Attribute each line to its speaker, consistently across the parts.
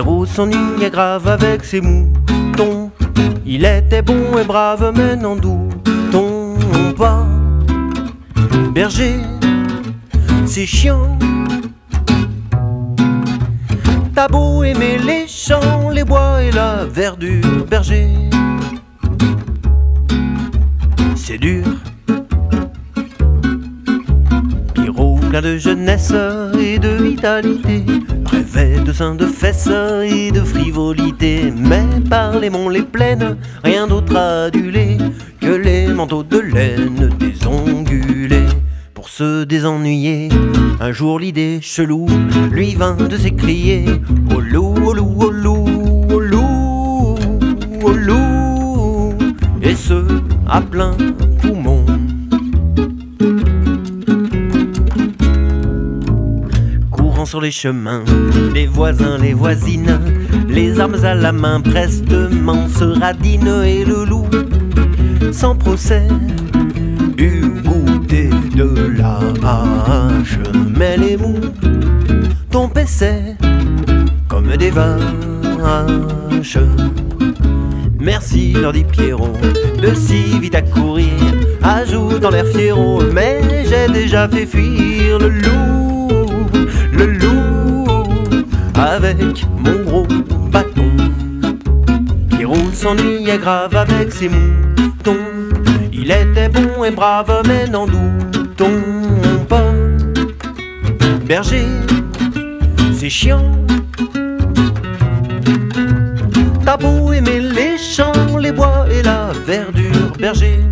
Speaker 1: Pierrot s'ennuyait grave avec ses moutons. Il était bon et brave, mais n'en doutons pas. Berger, c'est chiant. T'as beau aimer les champs, les bois et la verdure, berger. C'est dur. Pierrot plein de jeunesse et de vitalité rêvait de seins, de fesses et de frivolité. Mais par les monts, les plaines, rien d'autre adulé que les manteaux de laine désongulés. Pour se désennuyer, un jour l'idée chelou lui vint de s'écrier Au loup, au loup, au loup, au loup, au loup, et ce à plein sur les chemins, les voisins, les voisines, les armes à la main, prestement se radine et le loup, sans procès, du goûter de la hache, mais les mous tombessaient comme des vaches. Merci, leur dit Pierrot, de si vite à courir. Ajoute dans l'air fiero, mais j'ai déjà fait fuir le loup, avec mon gros bâton. Pierrot s'ennuyait grave avec ses moutons. Il était bon et brave, mais n'en doutons pas. Berger, c'est chiant. T'as beau aimer les champs, les bois et la verdure, berger.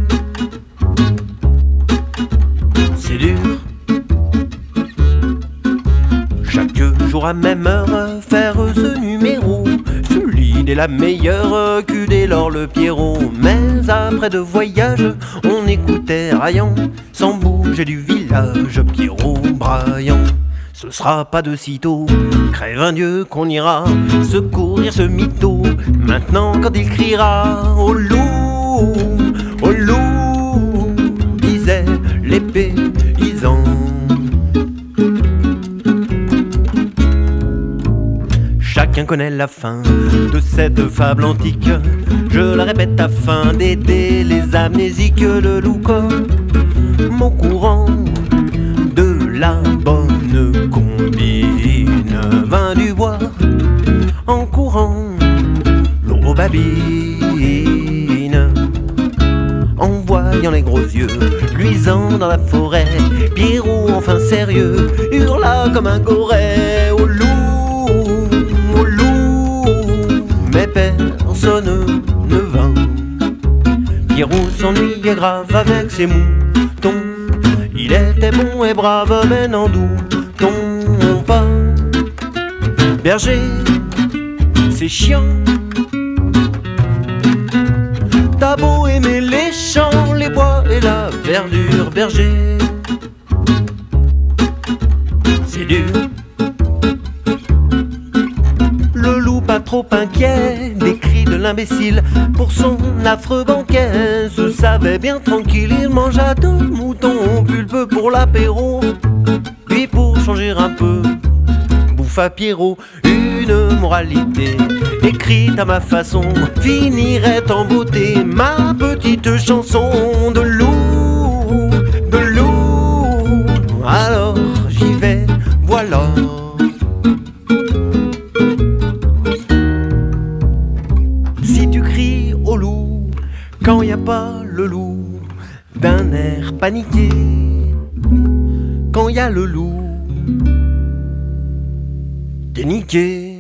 Speaker 1: Chaque jour à même heure, faire ce numéro. Solide est la meilleure que dès lors le Pierrot. Mais après de voyage, on écoutait raillant, sans bouger du village, Pierrot braillant. Ce sera pas de sitôt, crève un dieu qu'on ira secourir ce mytho. Maintenant, quand il criera au loup, Connaît la fin de cette fable antique. Je la répète afin d'aider les amnésiques. Le loup comme au courant de la bonne combine. Vin du bois en courant, l'eau babine. En voyant les gros yeux luisants dans la forêt, Pierrot enfin sérieux hurla comme un goret au loup, Pierrot s'ennuyait grave avec ses moutons. Il était bon et brave, mais n'en doutons pas. Berger, c'est chiant. T'as beau aimer les champs, les bois et la verdure, berger. C'est dur. Le loup pas trop inquiet de l'imbécile pour son affreux banquet se savait bien tranquille. Il mangea deux moutons pulpeux pour l'apéro, puis pour changer un peu, bouffa Pierrot une moralité écrite à ma façon finirait en beauté ma petite chanson de loup, de loup. Alors j'y vais, voilà. Si tu cries au loup quand y a pas le loup, d'un air paniqué, quand y a le loup, t'es niqué.